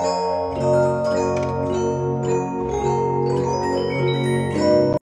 Música